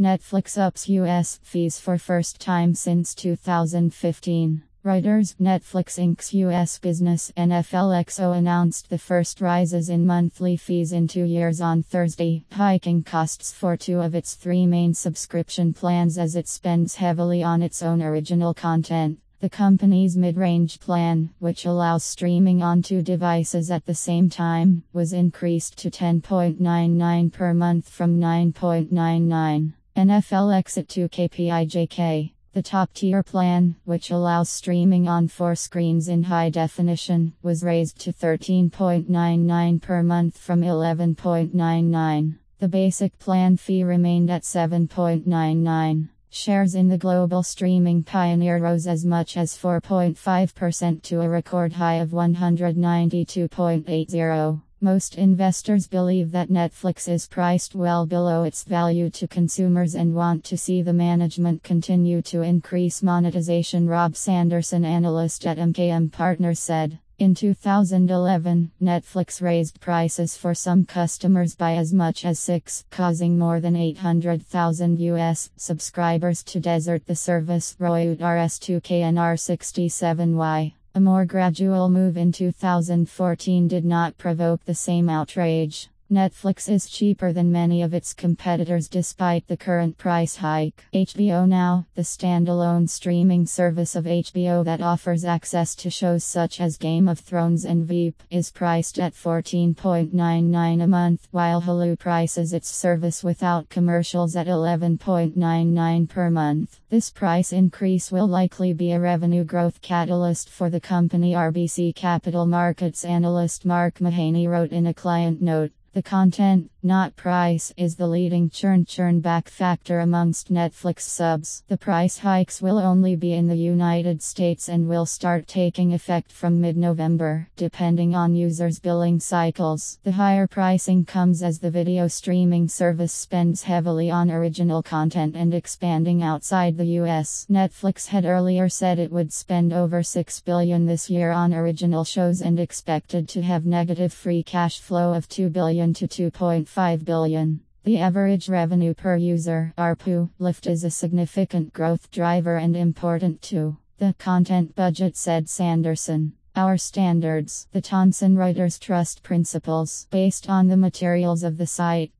Netflix ups US fees for first time since 2015. Reuters, Netflix Inc.'s US business NFLXO announced the first rises in monthly fees in two years on Thursday, hiking costs for two of its three main subscription plans as it spends heavily on its own original content. The company's mid range plan, which allows streaming on two devices at the same time, was increased to 10.99 per month from 9.99. NFL exit to KPIJK. The top tier plan, which allows streaming on four screens in high definition, was raised to 13.99 per month from 11.99. The basic plan fee remained at 7.99. Shares in the global streaming pioneer rose as much as 4.5% to a record high of 192.80. Most investors believe that Netflix is priced well below its value to consumers and want to see the management continue to increase monetization. Rob Sanderson, analyst at MKM Partners, said. In 2011, Netflix raised prices for some customers by as much as 6, causing more than 800,000 US subscribers to desert the service. Reuters RS2K and R67Y. A more gradual move in 2014 did not provoke the same outrage. Netflix is cheaper than many of its competitors despite the current price hike. HBO Now, the standalone streaming service of HBO that offers access to shows such as Game of Thrones and Veep, is priced at $14.99 a month, while Hulu prices its service without commercials at $11.99 per month. This price increase will likely be a revenue growth catalyst for the company. RBC Capital Markets analyst Mark Mahaney wrote in a client note. The content, not price, is the leading churn churn back factor amongst Netflix subs. The price hikes will only be in the United States and will start taking effect from mid November, depending on users' billing cycles. The higher pricing comes as the video streaming service spends heavily on original content and expanding outside the US. Netflix had earlier said it would spend over 6 billion this year on original shows and expected to have negative free cash flow of 2 billion to 2.5 billion. The average revenue per user ARPU lift is a significant growth driver and important too. The content budget said Sanderson. Our standards, the Thomson Reuters Trust Principles, based on the materials of the site,